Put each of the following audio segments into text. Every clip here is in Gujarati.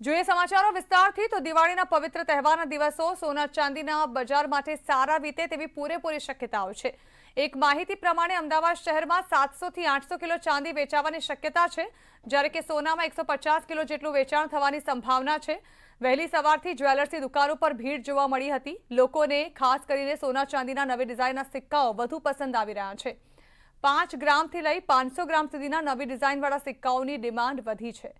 જોઈએ સમાચારો વિસ્તારથી, તો દિવાળીના પવિત્ર તહેવારના દિવસો સોના ચાંદીના બજાર માટે સારા વીતે તેવી પૂરેપૂરી શક્યતાઓ છે. એક માહિતી પ્રમાણે અમદાવાદ શહેરમાં સાતસોથી આઠસો કિલો ચાંદી વેચાવાની શક્યતા છે. જ્યારે કે સોનામાં એકસો કિલો જેટલું વેચાણ થવાની સંભાવના છે. વહેલી સવારથી જ્વેલર્સની દુકાનો પર ભીડ જોવા મળી હતી. લોકોને, ખાસ કરીને સોના ચાંદીના નવી ડિઝાઇનના સિક્કાઓ વધુ પસંદ આવી રહ્યા છે. પાંચ ગ્રામથી લઈ પાંચસો ગ્રામ સુધીના નવી ડિઝાઇનવાળા સિક્કાઓની ડિમાન્ડ વધી છે.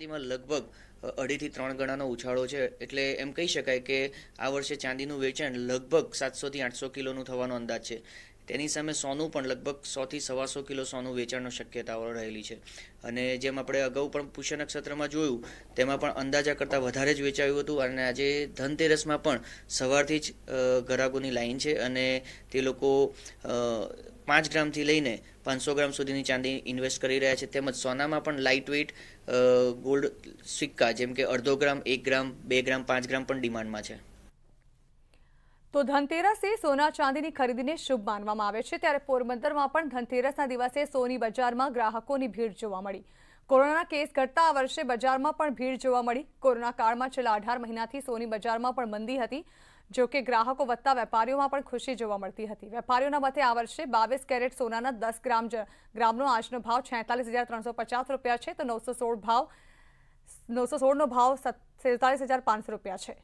ચાંદીમાં લગભગ અઢીથી ત્રણ ગણાનો ઉછાળો છે. એટલે એમ કહી શકાય કે આ વર્ષે ચાંદીનું વેચાણ લગભગ સાતસોથી આઠસો કિલોનું થવાનો અંદાજ છે. તેની સામે સોનું પણ લગભગ સોથી સવાસો કિલો સોનું વેચાણનો શક્યતાઓ રહેલી છે. અને જેમ આપણે અગાઉ પણ પુષ્ય નક્ષત્રમાં જોયું તેમાં પણ અંદાજા કરતાં વધારે જ વેચાયું હતું. અને આજે ધનતેરસમાં પણ સવારથી જ અ, ગ્રાહકોની લાઈન છે અને તે લોકો પાંચ ગ્રામથી લઈને પાંચસો ગ્રામ સુધીની ચાંદી ઇન્વેસ્ટ કરી રહ્યા છે. તેમજ સોનામાં પણ લાઇટ વેઇટ ગોલ્ડ સિક્કા, જેમ કે અડધો ગ્રામ, એક ગ્રામ, બે ગ્રામ, પાંચ ગ્રામ પણ ડિમાન્ડમાં છે. તો ધનતેરસે સોના ચાંદીની ખરીદીને શુભ માનવામાં આવે છે. ત્યારે પોરબંદરમાં પણ ધનતેરસના દિવસે સોની બજારમાં ગ્રાહકોની ભીડ જોવા મળી. કોરોના કેસ ઘટતા આ વર્ષે બજારમાં પણ ભીડ જોવા મળી. કોરોના કાળમાં છેલ્લા અઢાર મહિનાથી સોની બજારમાં પણ મંદી હતી. જો કે ગ્રાહકો વધતા વેપારીઓમાં પણ ખુશી જોવા મળતી હતી. વેપારીઓના મતે આ વર્ષે બાવીસ કેરેટ સોનાના દસ ગ્રામ ગ્રામનો આજનો ભાવ છેતાલીસ હજાર ત્રણસો પચાસ રૂપિયા છે. તો નવસો સોળ ભાવ નવસો સોળનો ભાવ સત્તાલીસ હજાર પાંચસો રૂપિયા છે.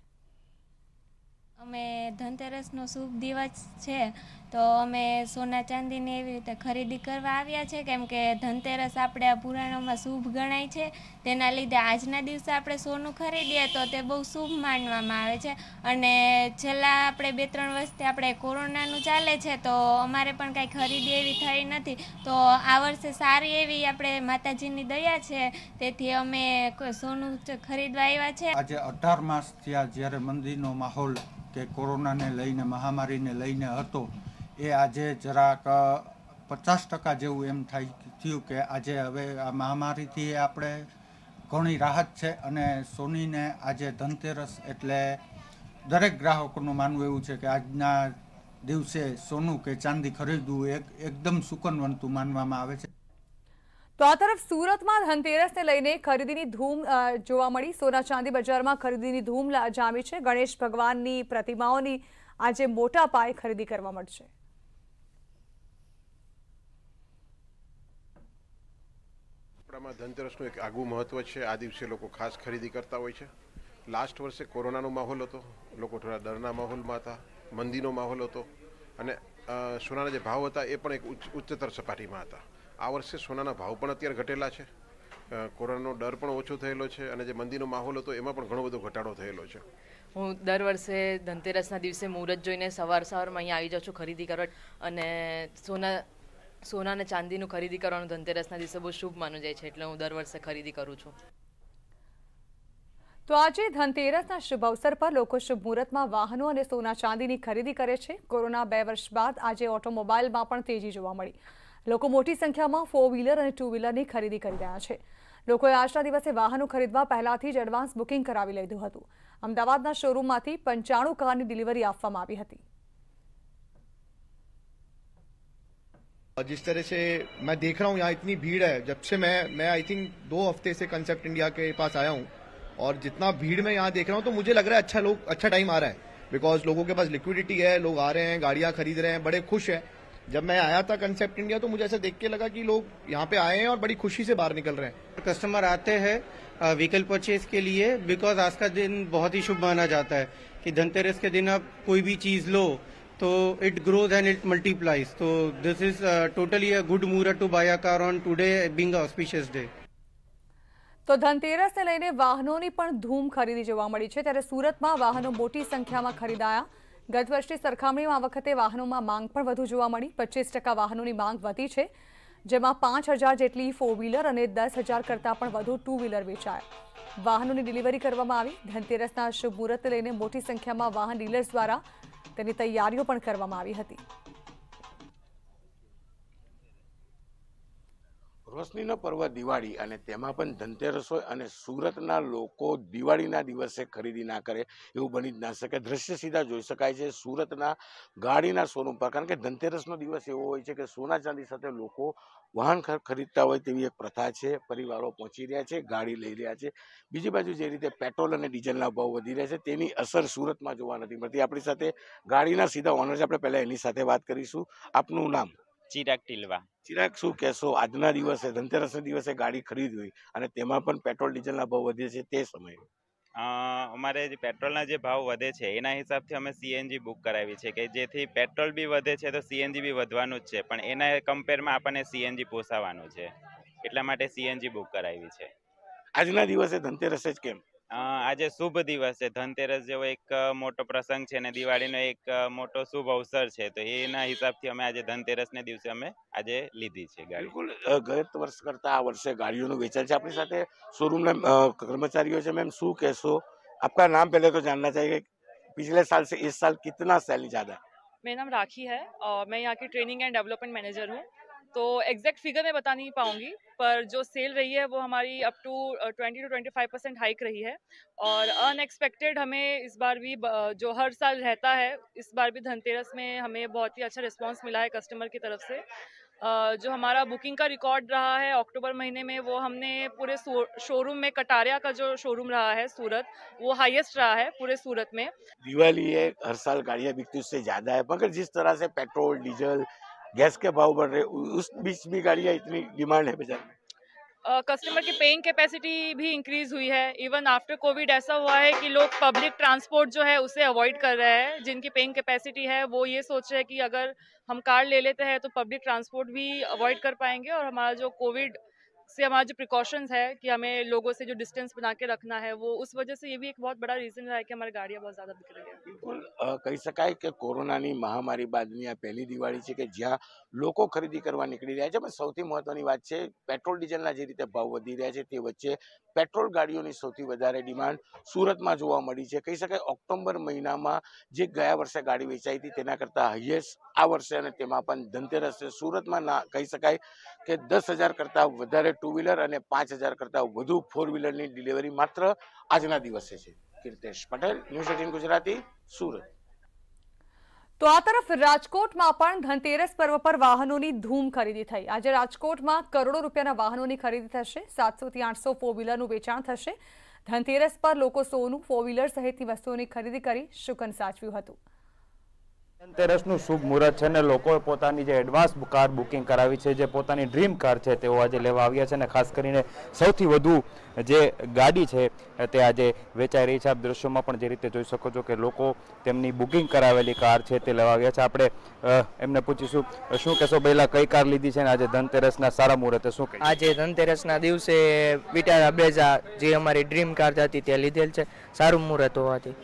અમે ધનતેરસનો શુભ દિવસ છે, તો અમે સોના ચાંદીની એવી રીતે ખરીદી કરવા આવ્યા છે, કેમ કે ધનતેરસ આપણે આ પુરાણોમાં શુભ ગણાય છે. તેના લીધે આજના દિવસે આપણે સોનું ખરીદીએ તો તે બહુ શુભ માનવામાં આવે છે. અને છેલ્લા આપણે બે ત્રણ વર્ષથી આપણે કોરોનાનું ચાલે છે, તો અમારે પણ કાંઈ ખરીદી એવી થઈ નથી. તો આ વર્ષે સારી એવી આપણે માતાજીની દયા છે, તેથી અમે સોનું ખરીદવા આવ્યા છે. આજે અઢાર માસ થયા જ્યારે મંદિરનો માહોલ કે કોરોનાને લઈને, મહામારીને લઈને હતો, એ આજે જરાક પચાસ ટકા જેવું એમ થાય, થયું કે આજે હવે આ મહામારીથી આપણે ઘણી રાહત છે અને સોનીને આજે ધનતેરસ એટલે દરેક ગ્રાહકોનું માનવું એવું છે કે આજના દિવસે સોનું કે ચાંદી ખરીદવું એક, એકદમ સુકનવંતું માનવામાં આવે છે. તો આ તરફ સુરતમાં ધનતેરસને લઈને ખરીદીની ધૂમ જોવા મળી. સોના ચાંદી બજારમાં ખરીદીની ધૂમ જામી છે. ગણેશ ભગવાનની પ્રતિમાઓની આજે મોટા પાયે ખરીદી કરવા મળશે. આપણામાં ધનતેરસનું એક આગવું મહત્વ છે. આ દિવસે લોકો ખાસ ખરીદી કરતા હોય છે. લાસ્ટ વર્ષે કોરોનાનો માહોલ હતો. લોકો થોડા ડરના માહોલમાં હતા. મંદીનો માહોલ હતો. અને સોનાના જે ભાવ હતા એ પણ એક ઉચ્ચતર સપાટીમાં હતા. આ વર્ષે સોનાના ભાવ પણ અત્યારે ઘટેલા છે. કોરોનાનો ડર પણ ઓછો થયેલો છે અને જે મંદીનો માહોલ હતો એમાં પણ ઘણો બધો ઘટાડો થયેલો છે. હું દર વર્ષે ધનતેરસના દિવસે મુહૂર્ત જોઈને સવાર સવારમાં અહીંયા આવી જાઉં છું ખરીદી કરવા અને સોના સોના અને ચાંદીનું ખરીદી કરવાનું ધનતેરસના દિવસે બહુ શુભ માનું જાય છે એટલે હું દર વર્ષે ખરીદી કરું છું. તો આજે ધનતેરસના શુભ અવસર પર લોકો શુભ મુહૂર્તમાં વાહનો અને સોના ચાંદીની ખરીદી કરે છે. કોરોના બે વર્ષ બાદ આજે ઓટોમોબાઈલમાં પણ તેજી જોવા મળી. લોકો મોટી સંખ્યામાં ફોર વ્હીલર અને ટુ વ્હીલરની ખરીદી કરી રહ્યા છે લોકોએ આજના દિવસે વાહનો ખરીદવા પહેલાથી જ એડવાન્સ બુકિંગ કરાવી લીધું હતું અમદાવાદના શોરૂમમાંથી પંચાણું કારની ડિલિવરી આપવામાં આવી હતી और जिस तरह से मैं देख रहा हूँ यहाँ इतनी भीड़ है जब से मैं मैं आई थिंक दो हफ्ते से कंसेप्ट इंडिया के पास आया हूँ और जितना भीड़ में यहाँ देख रहा हूँ तो मुझे लग रहा है अच्छा लोग अच्छा टाइम आ रहा है बिकॉज लोगों के पास लिक्विडिटी है लोग आ रहे हैं गाड़ियाँ खरीद रहे हैं बड़े खुश हैं जब मैं आया था कंसेप्ट इंडिया तो मुझे ऐसा देख के लगा कि लोग यहाँ पे आए हैं और बड़ी खुशी से बाहर निकल रहे हैं कस्टमर आते हैं व्हीकल परचेज के लिए बिकॉज आज का दिन बहुत ही शुभ माना जाता है कि धनतेरस के दिन आप कोई भी चीज लो तो it grows and it multiplies तो this is totally a good muhurat to buy a car on today being a auspicious day તો ધનતેરસને લઈને વાહનોની પણ ધૂમ ખરીદી જોવા મળી છે ત્યારે સુરતમાં વાહનો મોટી સંખ્યામાં ખરીદાયા ગત વર્ષની સરખામણીમાં આ વખતે વાહનોમાં માંગ પણ વધુ જોવા મળી. પચીસ ટકા વાહનોની માંગ વધી છે, જેમાં પાંચ હજાર જેટલી ફોર વ્હીલર અને દસ હજાર કરતાં પણ વધુ ટુ વ્હીલર વેચાયા. વાહનોની ડિલિવરી કરવામાં આવી. ધનતેરસના શુભ મુહૂર્ત લઈને મોટી સંખ્યામાં વાહન ડીલર્સ દ્વારા તેની તૈયારીઓ પણ કરવામાં આવી હતી. રોશનીનો પર્વ દિવાળી અને તેમાં પણ ધનતેરસ હોય અને સુરતના લોકો દિવાળીના દિવસે ખરીદી ના કરે એવું બની જ ના શકે. દ્રશ્ય સીધા જોઈ શકાય છે. સુરતના ગાડીના શોરૂમ પર, કારણ કે ધનતેરસનો દિવસ એવો હોય છે કે સોના ચાંદી સાથે લોકો વાહન ખરીદતા હોય તેવી એક પ્રથા છે. પરિવારો પહોંચી રહ્યા છે, ગાડી લઈ રહ્યા છે. બીજી બાજુ જે રીતે પેટ્રોલ અને ડીઝલના ભાવ વધી રહ્યા છે, તેની અસર સુરતમાં જોવા નથી મળતી. આપણી સાથે ગાડીના સીધા ઓનર છે. આપણે પહેલાં એની સાથે વાત કરીશું. આપનું નામ? ચિરાગ ટીલવા. ચિરાગ શું કહેશો આજના દિવસે ધનતેરસના દિવસે ગાડી ખરીદવી અને તેમાં પણ પેટ્રોલ ડીઝલના ભાવ વધે છે તે સમયે. અમારે જે પેટ્રોલના જે ભાવ વધે છે એના હિસાબથી અમે સીએનજી બુક કરાવી છે કે જેથી પેટ્રોલ બી વધે છે તો સીએનજી બી વધવાનું જ છે પણ એના કમ્પેરમાં આપણને સીએનજી પોસાવાનું છે. એટલા માટે સીએનજી બુક કરાવી છે. આજના દિવસે ધનતેરસે જ કેમ? આજે શુભ દિવસ છે ધનતેરસ જેવો એક અ, મોટો પ્રસંગ છે અને દિવાળીનો એક અ, મોટો શુભ અવસર છે તો એના હિસાબથી અમે આજે ધનતેરસને દિવસે અમે આજે લીધી છે ગાડી બિલકુલ અ, ગત વર્ષ કરતા આ વર્ષે ગાડીઓનું વેચાણ છે આપણી સાથે શોરૂમના અ, કર્મચારીઓ છે મેમ શું કહેશો આપકા નામ पहले तो जानना चाहिए पिछले साल से इस साल कितना सेल ज्यादा है मेरा नाम राखी है और मैं यहाँ की ट्रेनिंग एंड डेवलपमेंट मैनेजर हूँ तो एग्जैक्ट फिगर मैं बता नहीं पाऊँगी, पर जो सेल रही है वो हमारी up to twenty two twenty five percent hike रही है। और अनएक्सपेक्टेड हमें इस बार भी जो हर साल रहता है, इस बार भी धनतेरस में हमें बहुत ही अच्छा रिस्पांस मिला है कस्टमर की तरफ़ से। जो हमारा बुकिंग का रिकॉर्ड रहा है अक्टूबर महीने में, वो हमने पूरे शोरूम में, कटारिया का जो शोरूम रहा है सूरत, वो हाईएस्ट रहा है पूरे सूरत में। दिवाली है, हर साल गाड़ियाँ बिकती उससे ज़्यादा है। मगर जिस तरह से पेट्रोल डीजल गैस के भाव बढ़ रहे उस बीच भी गाड़ियाँ इतनी डिमांड है बाज़ार में? कस्टमर की पेइंग कैपेसिटी भी इंक्रीज हुई है। इवन आफ्टर कोविड ऐसा हुआ है कि लोग पब्लिक ट्रांसपोर्ट जो है उसे अवॉइड कर रहे हैं। जिनकी पेइंग कैपेसिटी है, वो ये सोच रहे हैं कि अगर हम कार ले लेते हैं तो पब्लिक ट्रांसपोर्ट भी अवॉइड कर पाएँगे और हमारा जो कोविड से हमारा जो प्रिकॉशंस है कि हमें लोगों से जो डिस्टेंस बना के रखना है वो उस वजह से ये भी एक बहुत बड़ा रीज़न रहा है कि हमारी गाड़ियाँ बहुत ज़्यादा बिक रही है બિલકુલ અ, કહી શકાય કે કોરોનાની મહામારી બાદની આ પહેલી દિવાળી છે કે જ્યાં લોકો ખરીદી કરવા નીકળી રહ્યા છે પણ સૌથી મહત્વની વાત છે પેટ્રોલ ડીઝલના જે રીતે ભાવ વધી રહ્યા છે તે વચ્ચે પેટ્રોલ ગાડીઓની સૌથી વધારે ડિમાન્ડ સુરતમાં જોવા મળી છે કહી શકાય ઓક્ટોબર મહિનામાં જે ગયા વર્ષે ગાડી વેચાઈ હતી તેના કરતાં હાઈએસ્ટ આ વર્ષે અને તેમાં પણ ધનતેરસ છે સુરતમાં ના કહી શકાય કે દસ હજાર કરતાં વધારે ટુ વ્હીલર અને પાંચ હજાર કરતાં વધુ ફોર વ્હીલરની ડિલિવરી માત્ર આજના દિવસે છે. Kirtesh Patel, news eighteen Gujarati, Surat. તો આ તરફ રાજકોટમાં પણ ધનતેરસ પર્વ પર વાહનોની ધૂમ ખરીદી થઈ. આજે રાજકોટમાં કરોડો રૂપિયાના વાહનોની ખરીદી થશે. સાતસોથી આઠસો ફોર વ્હીલરનું વેચાણ થશે. ધનતેરસ પર લોકો સોનું ફોર વ્હીલર સહિતની વસ્તુઓની ખરીદી કરી શુકન સાચવ્યું હતું. ધનતેરસનું શુભ મુહૂર્ત છે ને લોકોએ પોતાની જે એડવાન્સ કાર બુકિંગ કરાવી છે, જે પોતાની ડ્રીમ કાર છે, તેઓ આજે લેવા આવ્યા છે ને ખાસ કરીને સૌથી વધુ જે ગાડી છે, તે આજે વેચાઈ રહી છે. આપ દ્રશ્યોમાં પણ જે રીતે જોઈ શકો છો કે લોકો તેમની બુકિંગ કરાવેલી કાર છે, તે લેવા આવ્યા છે. આપણે એમને પૂછીશું શું કહેશો પહેલાં, કઈ કાર લીધી છે ને આજે ધનતેરસના સારા મુહૂર્તે શું કહે આજે ધનતેરસના દિવસે વિટારા બ્રેઝા જે અમારી ડ્રીમ કાર હતી તે લીધેલ છે. સારું મુહૂર્ત હોવાથી.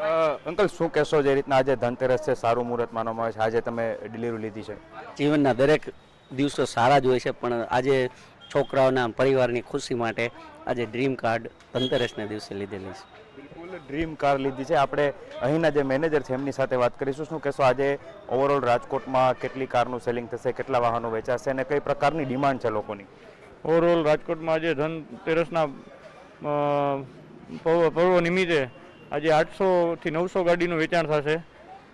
અંકલ શું કહેશો જે રીતના આજે ધનતેરસ છે સારું મુહૂર્ત માનવામાં આવે છે? આજે તમે ડિલિવરી લીધી છે. જીવનના દરેક દિવસો સારા જ હોય છે પણ આજે છોકરાઓના પરિવારની ખુશી માટે આજે ડ્રીમ કાર્ડ ધનતેરસના દિવસે લીધેલી છે. બિલકુલ ડ્રીમ કાર લીધી છે. આપણે અહીંના જે મેનેજર છે એમની સાથે વાત કરીશું. શું કહેશો આજે ઓવરઓલ રાજકોટમાં કેટલી કારનું સેલિંગ થશે કેટલા વાહનો વેચાશે અને કઈ પ્રકારની ડિમાન્ડ છે લોકોની? ઓવરઓલ રાજકોટમાં આજે ધનતેરસના પર્વ નિમિત્તે આજે આઠસોથી નવસો ગાડીનું વેચાણ થશે.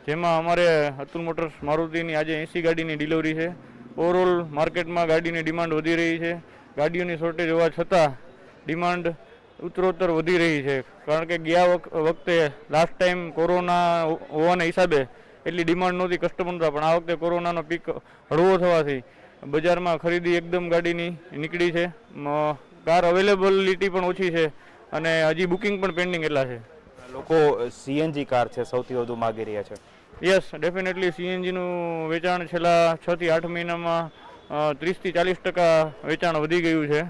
જેમાં અમારે અતુલ મોટર્સ મારુતિની આજે એંસી ગાડીની ડિલિવરી છે. ઓવરઓલ માર્કેટમાં ગાડીની ડિમાન્ડ વધી રહી છે. ગાડીઓની શોર્ટેજ હોવા છતાં ડિમાન્ડ ઉત્તરોત્તર વધી રહી છે. કારણ કે ગયા વખ- વખતે લાસ્ટ ટાઈમ કોરોના હોવાના હિસાબે એટલી ડિમાન્ડ નહોતી કસ્ટમર પણ આ વખતે કોરોનાનો પીક હળવો થવાથી બજારમાં ખરીદી એકદમ ગાડીની નીકળી છે. કાર અવેલેબિલિટી પણ ઓછી છે અને હજી બુકિંગ પણ પેન્ડિંગ એટલા છે. લોકો સીએનજી કાર છે સૌથી વધુ માગી રહ્યા છે? યસ ડેફિનેટલી સીએનજીનું વેચાણ છેલ્લા છ થી આઠ મહિનામાં ત્રીસથી ચાલીસ ટકા વેચાણ વધી ગયું છે.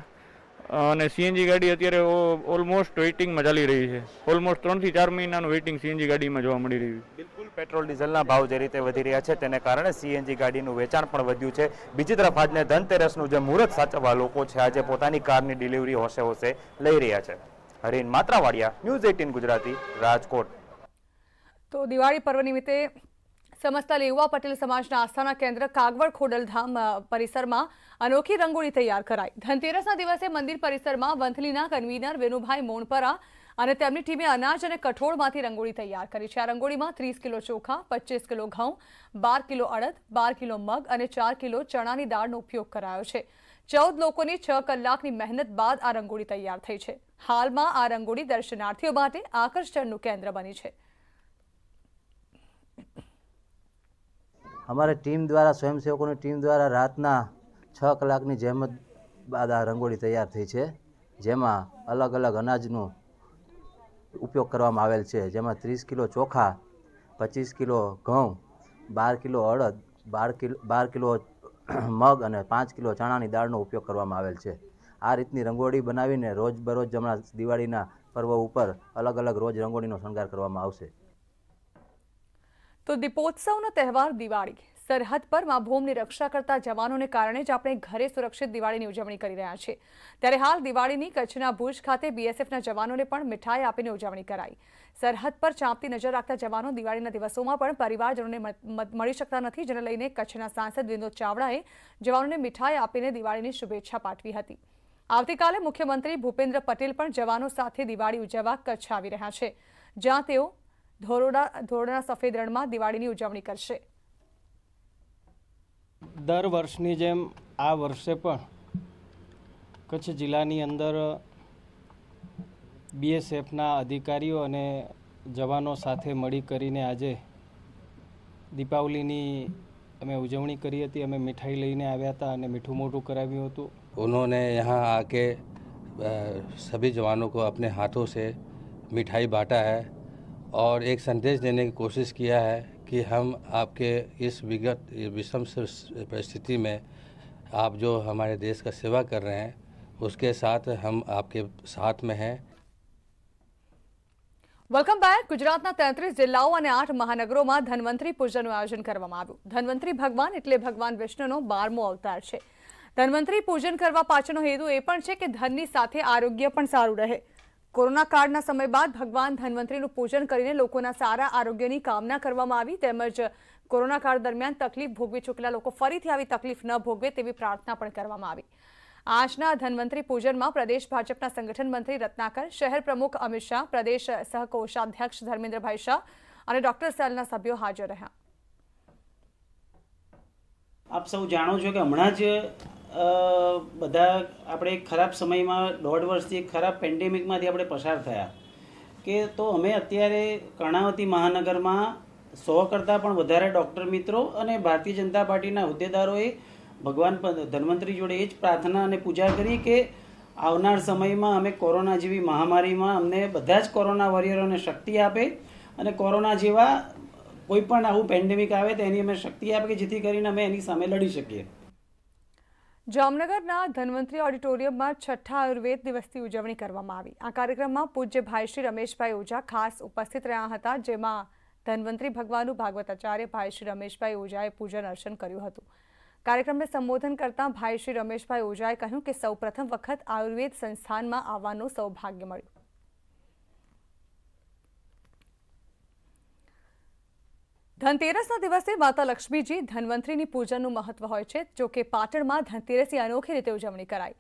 અને સીએનજી ગાડી અત્યારે ઓલમોસ્ટ વેઇટિંગમાં ચાલી રહી છે. ઓલમોસ્ટ ત્રણથી ચાર મહિનાનું વેઇટિંગ સીએનજી ગાડીમાં જોવા મળી રહ્યું છે. બિલકુલ પેટ્રોલ ડીઝલના ભાવ જે રીતે વધી રહ્યા છે તેને કારણે સીએનજી ગાડીનું વેચાણ પણ વધ્યું છે. બીજી તરફ આજને ધનતેરસનું જે મુહૂર્ત સાચવવા લોકો છે આજે પોતાની કારની ડિલિવરી હોશે હોશે લઈ રહ્યા છે. Harin Matravadiya, news eighteen Gujarati, Rajkot. તો દિવાળી પર્વ નિમિત્તે સમસ્ત લેવા પટેલ સમાજના આસ્થાના કેન્દ્ર કાગવડ ખોડલધામ પરિસરમાં અનોખી રંગોળી તૈયાર કરાઈ. ધનતેરસના દિવસે મંદિર પરિસરમાં વંથલીના કન્વીનર વેનુભાઈ મોણપરા અને તેમની ટીમે અનાજ અને કઠોળમાંથી રંગોળી તૈયાર કરી છે. આ રંગોળીમાં ત્રીસ કિલો ચોખા પચીસ કિલો ઘઉં, બાર કિલો અડદ, બાર કિલો મગ અને ચાર કિલો ચણાની દાળનો ઉપયોગ કરાયો છે. ચૌદ લોકોની છ કલાકની મહેનત બાદ આ રંગોળી તૈયાર થઈ છે. હાલમાં આ રંગોળી દર્શનાર્થીઓ માટે આકર્ષણનું કેન્દ્ર બની છે. અમારી ટીમ દ્વારા, સ્વયંસેવકોની ટીમ દ્વારા રાતના છ કલાકની જહેમત બાદ આ રંગોળી તૈયાર થઈ છે. જેમાં અલગ અલગ અનાજનો ઉપયોગ કરવામાં આવેલ છે. જેમાં ત્રીસ કિલો ચોખા, પચીસ કિલો ઘઉં, બાર કિલો અડદ, બાર કિલો બાર કિલો મગ અને પાંચ કિલો ચણાની દાળનો ઉપયોગ કરવામાં આવેલ છે. આ રીતની રંગોળી બનાવીને રોજ બરોજ હમણાં દિવાળીના પર્વ ઉપર અલગ અલગ રોજ રંગોળીનો શણગાર કરવામાં આવશે. તો દીપોત્સવનો તહેવાર દિવાળી. સરહદ પર મા ભૂમની રક્ષા કરતા જવાનોને કારણે જ આપણે ઘરે સુરક્ષિત દિવાળીની ઉજવણી કરી રહ્યા છીએ. ત્યારે હાલ દિવાળીની કચ્છના ભુજ ખાતે બીએસએફના જવાનોને પણ મીઠાઈ આપીને ઉજવણી કરાઈ. સરહદ પર ચાંપતી નજર રાખતા જવાનો દિવાળીના દિવસોમાં પણ પરિવારજનોને મળી શકતા નથી, જેને લઈને કચ્છના સાંસદ વિનોદ ચાવડાએ જવાનોને મીઠાઈ આપીને દિવાળીની શુભેચ્છા પાઠવી હતી. આવતીકાલે મુખ્યમંત્રી ભૂપેન્દ્ર પટેલ પણ જવાનો સાથે દિવાળી ઉજવવા કચ્છ આવી રહ્યા છે. જ્યાં તેઓ ધોરડા ધોરડા સફેદ રણમાં દિવાળીની ઉજવણી કરશે. દર વર્ષની જેમ આ વર્ષે પણ કચ્છ જિલ્લાની અંદર બીએસએફના અધિકારીઓ અને જવાનો સાથે મળી કરીને આજે દીપાવલીની અમે ઉજવણી કરી હતી અમે મીઠાઈ લઈને આવ્યા હતા અને મીઠું મોઢું કરાવ્યું હતું उन्होंने यहाँ आके अ, सभी जवानों को अपने हाथों से मिठाई बांटा है और एक संदेश देने की कोशिश किया है कि हम आपके इस विगत विषम स- परिस्थिति में आप जो हमारे देश का सेवा कर रहे हैं उसके साथ हम आपके साथ में हैं વેલકમ બેક ગુજરાતના તેત્રીસ જિલ્લાઓ અને આઠ મહાનગરોમાં ધન્વંતરી પૂજનનું આયોજન કરવામાં આવ્યું ધન્વંતરી ભગવાન એટલે ભગવાન વિષ્ણુનો બારમો અવતાર છે ધન્વંતરી પૂજન કરવા પાછળનો હેતુ એ પણ છે કે ધનની સાથે આરોગ્ય પણ સારું રહે કોરોના કાળના સમય બાદ ભગવાન ધન્વંતરીનું પૂજન કરીને લોકોના સારા આરોગ્યની કામના કરવામાં આવી તેમજ કોરોના કાળ દરમિયાન તકલીફ ભોગવી ચૂકેલા લોકો ફરીથી આવી તકલીફ ન ભોગવે તેવી પ્રાર્થના પણ કરવામાં આવી. આજના ધન્વંતરી પૂજનમાં પ્રદેશ ભાજપના સંગઠન મંત્રી રત્નાકર, શહેર પ્રમુખ અમિત શાહ, પ્રદેશ સહકોષાધ્યક્ષ ધર્મેન્દ્રભાઈ શાહ અને ડોક્ટર સેલના સભ્યો હાજર રહ્યા. આપ સૌ જાણો છો કે હમણાં જ બધા આપણે ખરાબ સમયમાં દોઢ વર્ષથી ખરાબ પેન્ડેમિકમાંથી આપણે પસાર થયા. કે તો અમે અત્યારે કર્ણાવતી મહાનગરમાં સો કરતાં પણ વધારે ડૉક્ટર મિત્રો અને ભારતીય જનતા પાર્ટીના હોદ્દેદારોએ ભગવાન ધન્વંતરી જોડે એ જ પ્રાર્થના અને પૂજા કરી કે આવનાર સમયમાં અમે કોરોના જેવી મહામારીમાં અમને બધા જ કોરોના વોરિયરોને શક્તિ આપે અને કોરોના જેવા કોઈ પણ આવું પેન્ડેમિક આવે તો એની અમે શક્તિ આપે કે જેથી કરીને અમે એની સામે લડી શકીએ. જામનગરના ધન્વંતરી ઓડિટોરિયમમાં છઠ્ઠા આયુર્વેદ દિવસની ઉજવણી કરવામાં આવી. આ કાર્યક્રમમાં પૂજ્ય ભાઈ શ્રી રમેશભાઈ ઓઝા ખાસ ઉપસ્થિત રહ્યા હતા, જેમાં ધન્વંતરી ભગવાનનું ભાગવતાચાર્ય ભાઈ શ્રી રમેશભાઈ ઓઝાએ પૂજન અર્ચન કર્યું હતું. કાર્યક્રમને સંબોધન કરતાં ભાઈ શ્રી રમેશભાઈ ઓઝાએ કહ્યું કે સૌ પ્રથમ વખત આયુર્વેદ સંસ્થાનમાં આવવાનું સૌભાગ્ય મળ્યું. ધનતેરસના દિવસે માતા લક્ષ્મીજી ધન્વંતરીની પૂજનનું મહત્વ હોય છે, જો કે પાટણમાં ધનતેરસની અનોખી રીતે ઉજવણી કરાઈ.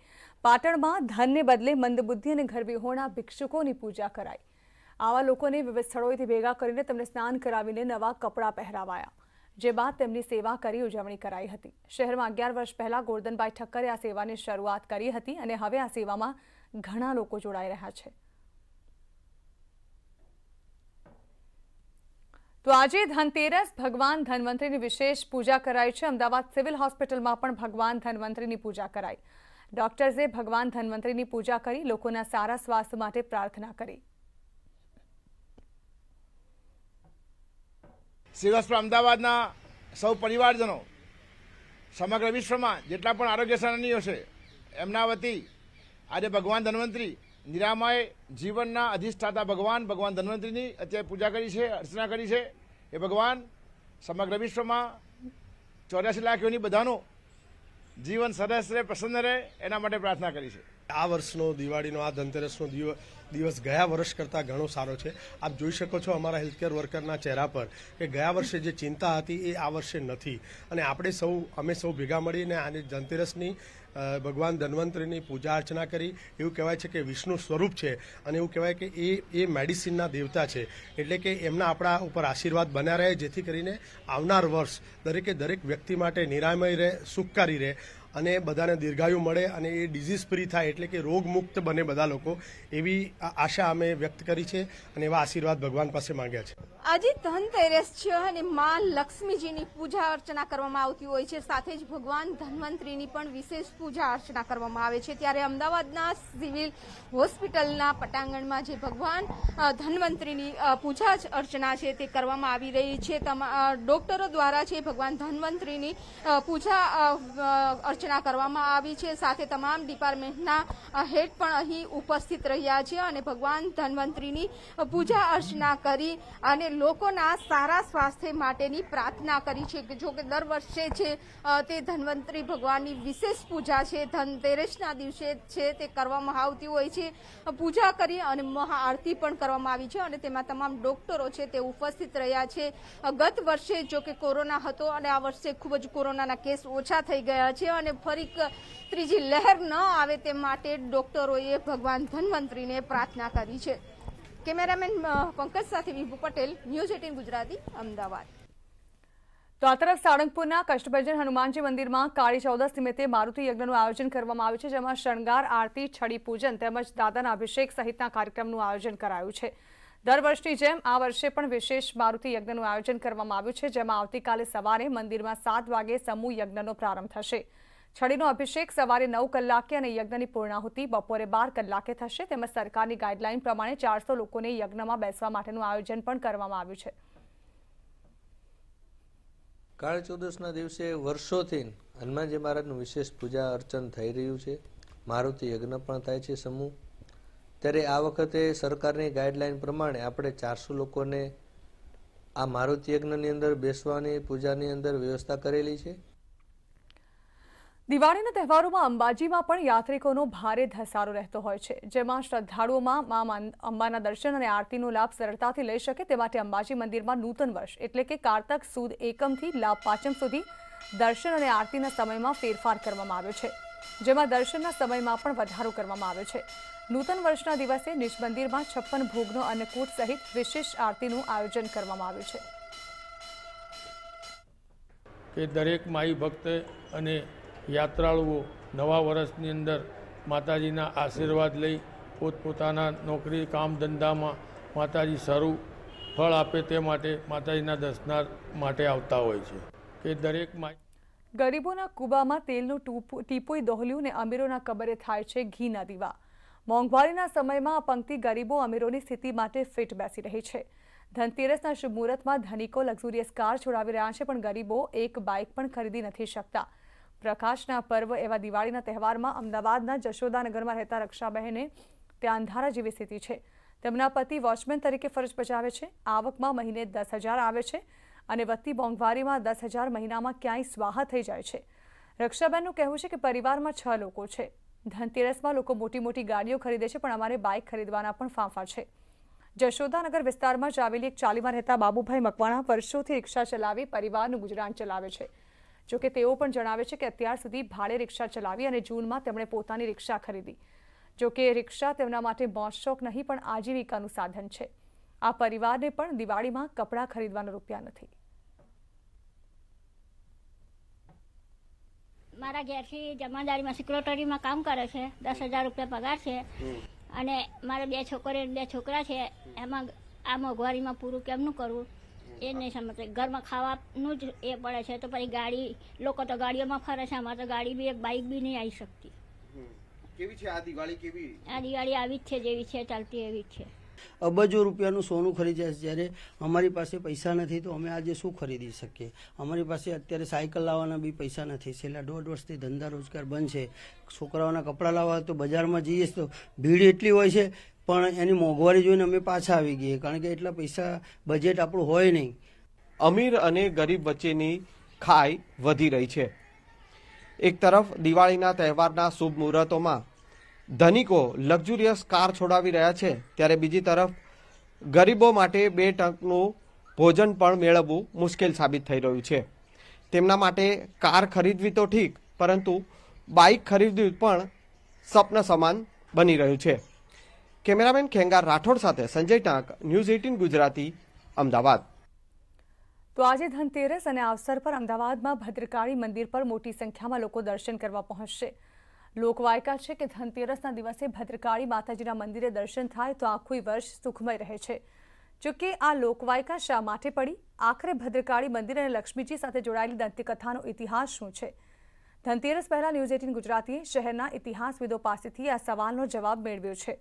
પાટણમાં ધનને બદલે મંદબુદ્ધિ અને ઘરવિહોણા ભિક્ષુકોની પૂજા કરાઈ. આવા લોકોને વિવિધ સ્થળોએથી ભેગા કરીને તેમને સ્નાન કરાવીને નવા કપડાં પહેરાવાયા, જે બાદ તેમની સેવા કરી ઉજવણી કરાઈ હતી. શહેરમાં અગિયાર વર્ષ પહેલા ગોરધનભાઈ ઠક્કરે આ સેવાની શરૂઆત કરી હતી અને હવે આ સેવામાં ઘણા લોકો જોડાઈ રહ્યા છે. તો આજે ધનતેરસ ભગવાન ધન્વંતરીની વિશેષ પૂજા કરાઈ છે. અમદાવાદ સિવિલ હોસ્પિટલમાં પણ ભગવાન ધન્વંતરીની પૂજા કરાઈ. ડોક્ટર્સે ભગવાન ધન્વંતરીની પૂજા કરી, લોકોના સારા સ્વાસ્થ્ય માટે પ્રાર્થના કરી. સિરસ્પર અમદાવાદના સૌ પરિવારજનો, સમગ્ર વિશ્વમાં જેટલા પણ આરોગ્ય સેનાનીઓ છે, એમના વતી આજે ભગવાન ધન્વંતરી નિરામય જીવનના અધિષ્ઠાતા ભગવાન ભગવાન ધન્વંતરીની અત્યારે પૂજા કરી છે, અર્ચના કરી છે. એ ભગવાન, સમગ્ર વિશ્વમાં ચોર્યાસી લાખ યોની બધાનું જીવન સરસ રહે, પ્રસન્ન રહે, એના માટે પ્રાર્થના કરી છે. આ વર્ષનો, દિવાળીનો, આ ધનતેરસનો દિવ- દિવસ ગયા વર્ષ કરતાં ઘણો સારો છે. આપ જોઈ શકો છો અમારા હેલ્થકેર વર્કરના ચહેરા પર કે ગયા વર્ષે જે ચિંતા હતી એ આ વર્ષે નથી. અને આપણે સૌ, અમે સૌ ભેગા મળીને આની ધનતેરસની ભગવાન ધન્વંતરીની પૂજા અર્ચના કરી. એવું કહેવાય છે કે વિષ્ણુ સ્વરૂપ છે અને એવું કહેવાય કે એ એ મેડિસિનના દેવતા છે. એટલે કે એમના આપણા ઉપર આશીર્વાદ બન્યા રહે, જેથી કરીને આવનાર વર્ષ દરેકે દરેક વ્યક્તિ માટે નિરામય રહે, સુખકારી રહે. અને બધાને દીર્ઘાયુ મળે અને એ ડિઝીઝ ફ્રી થાય એટલે કે રોગમુક્ત બને બધા લોકો, એવી આશા અમે વ્યક્ત કરી છે અને એવા આશીર્વાદ ભગવાન પાસે માંગ્યા છે. આજે ધનતેરસ છે અને માં લક્ષ્મીજીની પૂજા અર્ચના કરવામાં આવતી હોય છે. સાથે જ ભગવાન ધન્વંતરીની પણ વિશેષ પૂજા અર્ચના કરવામાં આવે છે. ત્યારે અમદાવાદના સિવિલ હોસ્પિટલના પટાંગણમાં જે ભગવાન ધન્વંતરીની પૂજા અર્ચના છે તે કરવામાં આવી રહી છે. ડોક્ટરો દ્વારા છે ભગવાન ધન્વંતરીની પૂજા અર્ચના કરવામાં આવી છે. સાથે તમામ ડિપાર્ટમેન્ટના હેડ પણ અહીં ઉપસ્થિત રહ્યા છે અને ભગવાન ધન્વંતરીની પૂજા અર્ચના કરી અને લોકોના સારા સ્વાસ્થ્ય માટેની પ્રાર્થના કરી છે કે જો કે દર વર્ષે છે તે ધન્વંતરી ભગવાનની વિશેષ પૂજા છે ધનતેરસના દિવસે છે તે કરવામાં આવતી હોય છે, પૂજા કરી અને મહાઆરતી પણ કરવામાં આવી છે અને તેમાં તમામ ડોક્ટરો છે તે ઉપસ્થિત રહ્યા છે. ગત વર્ષે જો કે કોરોના હતો અને આ વર્ષે ખૂબ જ કોરોનાના કેસ ઓછા થઈ ગયા છે અને ફરી ત્રીજી લહેર ન આવે તે માટે ડોક્ટરોએ ભગવાન ધન્વંતરીને પ્રાર્થના કરી છે. કેમેરામેન પંકજ સાથે વિભુ પટેલ, ન્યૂઝ એટીન ગુજરાતી, અમદાવાદ. તો આ તરફ સાળંગપુરના કષ્ટભજન હનુમાનજી મંદિરમાં કાળી ચૌદસ નિમિત્તે મારુતિ યજ્ઞનું આયોજન કરવામાં આવ્યું છે, જેમાં શણગાર, આરતી, છડી પૂજન તેમજ દાદાના અભિષેક સહિતના કાર્યક્રમનું આયોજન કરાયું છે. દર વર્ષની જેમ આ વર્ષે પણ વિશેષ મારુતિ યજ્ઞનું આયોજન કરવામાં આવ્યું છે, જેમાં આવતીકાલે સવારે મંદિરમાં સાત વાગે સમૂહ યજ્ઞનો પ્રારંભ થશે. છડીનો અભિષેક સવારે નવ કલાકે અને યજ્ઞની પૂર્ણાહુતિ બપોરે બાર કલાકે થશે. તેમજ સરકારની ગાઈડલાઈન પ્રમાણે ચારસો લોકોને યજ્ઞમાં બેસવા માટેનું આયોજન પણ કરવામાં આવ્યું છે. કાળ દિવસે વર્ષોથી હનુમાનજી મહારાજનું વિશેષ પૂજા અર્ચન થઈ રહ્યું છે. મારુતિ યજ્ઞ પણ થાય છે સમૂહ. ત્યારે આ વખતે સરકારની ગાઈડલાઈન પ્રમાણે આપણે ચારસો લોકોને આ મારુતિ યજ્ઞની અંદર બેસવાની પૂજાની અંદર વ્યવસ્થા કરેલી છે. દિવાળીના તહેવારોમાં અંબાજીમાં પણ યાત્રિકોનો ભારે ધસારો રહેતો હોય છે, જેમાં શ્રદ્ધાળુઓમાં મા અંબાના દર્શન અને આરતીનો લાભ સરળતાથી લઈ શકે તે માટે અંબાજી મંદિરમાં નૂતન વર્ષ એટલે કે કારતક સુદ એકમથી લાભ પાંચમ સુધી દર્શન અને આરતીના સમયમાં ફેરફાર કરવામાં આવ્યો છે, જેમાં દર્શનના સમયમાં પણ વધારો કરવામાં આવ્યો છે. નૂતન વર્ષના દિવસે નિજ મંદિરમાં છપ્પન ભોગનો અન્નકૂટ સહિત વિશેષ આરતીનું આયોજન કરવામાં આવ્યું છે. કે દરેક માઈ ભક્ત અને યાત્રાળુઓ નવા વર્ષની અંદર માતાજીના આશીર્વાદ લઈ પોતપોતાના નોકરી કામ ધંધામાં માતાજી સારું ફળ આપે તે માટે માતાજીના દર્શના માટે આવતા હોય છે કે દરેક ગરીબોના કુબામાં તેલનું ટૂપ- ટીપોઈ દોહલ્યું ને અમીરોના કબરે થાય છે ઘીના દીવા. મોંઘવારીના સમયમાં આ પંક્તિ ગરીબો અમીરોની સ્થિતિ માટે ફિટ બેસી રહી છે. ધનતેરસના શુભ મુહૂર્તમાં ધનિકો લક્ઝુરિયસ કાર છોડાવી રહ્યા છે, પણ ગરીબો એક બાઇક પણ ખરીદી નથી શકતા. પ્રકાશના પર્વ એવા દિવાળીના તહેવારમાં અમદાવાદના જશોદાનગરમાં રહેતા રક્ષાબહેને ત્યાં અંધારા જેવી સ્થિતિ છે. તેમના પતિ વોચમેન તરીકે ફરજ બજાવે છે. આવકમાં મહિને દસ હજાર આવે છે અને વધતી મોંઘવારીમાં દસ હજાર મહિનામાં ક્યાંય સ્વાહા થઈ જાય છે. રક્ષાબહેનનું કહેવું છે કે પરિવારમાં છ લોકો છે. ધનતેરસમાં લોકો મોટી મોટી ગાડીઓ ખરીદે છે, પણ અમારે બાઇક ખરીદવાના પણ ફાંફા છે. જશોદાનગર વિસ્તારમાં જ આવેલી એક ચાલીમાં રહેતા બાબુભાઈ મકવાણા વર્ષોથી રિક્ષા ચલાવી પરિવારનું ગુજરાન ચલાવે છે. જોકે તેઓ પણ જણાવે છે કે અત્યાર સુધી ભાડે રિક્ષા ચલાવી અને જૂનમાં તેમણે પોતાની રિક્ષા ખરીદી. જોકે રિક્ષા તેમના માટે મોજશોખ નહીં પણ આજીવિકાનું સાધન છે. આ પરિવારને પણ દિવાળીમાં કપડાં ખરીદવાના રૂપિયા નથી. મારા ઘેરથી જમાદારીમાં સિક્યોરિટરીમાં કામ કરે છે. દસ હજાર રૂપિયા પગાર છે. અને મારા બે છોકરી બે છોકરા છે. એમાં આ મોંઘવારીમાં પૂરું કેમનું કરવું? એ જ નહીં સમજते ઘરમાં ખાવાનું જ એ પડે છે તો પછી ગાડી લોકો તો ગાડીઓમાં ફરે છે અમારે તો ગાડી બી એક બાઇક બી નહીં આવી શકતી. કેવી છે આ દિવાળી કેવી? આ દિવાળી આવી જ છે જેવી છે ચાલતી એવી જ છે. અબજો રૂપિયાનું સોનું ખરીદ્યા છે. જ્યારે અમારી પાસે પૈસા નથી તો અમે આજે શું ખરીદી શકીએ? અમારી પાસે અત્યારે સાયકલ લાવવાના બી પૈસા નથી. છેલ્લા દોઢ વર્ષથી ધંધા રોજગાર બંધ છે. છોકરાઓના કપડાં લાવવા તો બજારમાં જઈએ તો ભીડ એટલી હોય છે પણ એની મોંઘવારી જોઈને અમે પાછા આવી ગઈએ, કારણ કે એટલા પૈસા બજેટ આપણું હોય નહીં. અમીર અને ગરીબ વચ્ચેની ખાઈ વધી રહી છે. એક તરફ દિવાળીના તહેવારના શુભ મુહૂર્તોમાં ધનિકો લક્ઝુરિયસ કાર છોડાવી રહ્યા છે, ત્યારે બીજી તરફ ગરીબો માટે બે ટંકનું ભોજન પણ મેળવવું મુશ્કેલ સાબિત થઈ રહ્યું છે. તેમના માટે કાર ખરીદવી તો ઠીક, પરંતુ બાઇક ખરીદવી પણ સ્વપ્ન સમાન બની રહ્યું છે. કેમેરામેન ખેંગાર રાઠોડ સાથે સંજય ટાંક, ન્યૂઝ એઇટીન ગુજરાતી, અમદાવાદ. તો આજે ધનતેરસ અને અવસર પર અમદાવાદમાં ભદ્રકાળી મંદિર પર મોટી સંખ્યામાં લોકો દર્શન કરવા પહોંચશે. લોકવાયકા છે કે ધનતેરસના દિવસે ભદ્રકાળી માતાજીના મંદિરે દર્શન થાય તો આખું વર્ષ સુખમય રહે છે. જોકે આ લોકવાયકા શા માટે પડી? આખરે ભદ્રકાળી મંદિર અને લક્ષ્મીજી સાથે જોડાયેલી દંતકથાનો ઇતિહાસ શું છે? ધનતેરસ પહેલા ન્યૂઝ એટીન ગુજરાતીએ શહેરના ઇતિહાસવિદો પાસેથી આ સવાલનો જવાબ મેળવ્યો છે.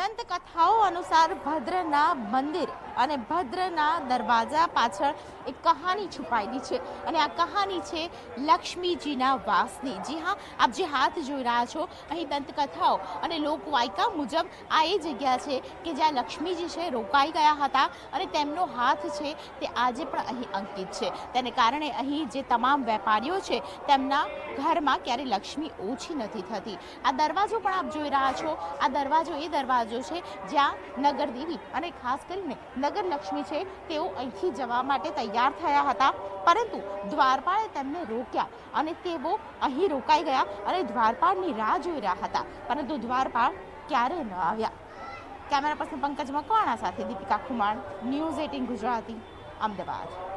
દંતકથાઓ અનુસાર ભદ્રના મંદિર અને ભદ્રના દરવાજા પાછળ એક કહાની છુપાયેલી છે. અને આ કહાની છે લક્ષ્મીજીના વાસની. જી હા, આપ જે હાથ જોઈ રહ્યા છો, અહીં દંતકથાઓ અને લોકવાયકા મુજબ આ એ જગ્યા છે કે જ્યાં લક્ષ્મીજી છે, રોકાઈ ગયા હતા અને તેમનો હાથ છે તે આજે પણ અહીં અંકિત છે. તેને કારણે અહીં જે તમામ વેપારીઓ છે, તેમના ઘરમાં ક્યારે લક્ષ્મી ઓછી નથી થતી. આ દરવાજો પણ આપ જોઈ રહ્યા છો. આ દરવાજો એ દરવાજો છે જ્યાં નગરદેવી અને ખાસ કરીને નગર લક્ષ્મી છે, તેઓ અહીંથી જવા માટે તૈયાર થયા હતા. પરંતુ દ્વારપાળે તેમને રોક્યા અને તેઓ અહીં રોકાઈ ગયા અને દ્વારપાળની રાહ જોઈ રહ્યા હતા. પરંતુ દ્વારપાળ ક્યારે ન આવ્યા. કેમેરા પર્સન પંકજ મકવાણા સાથે દીપિકા ખુમાણ, ન્યૂઝ એટીન ગુજરાતી, અમદાવાદ.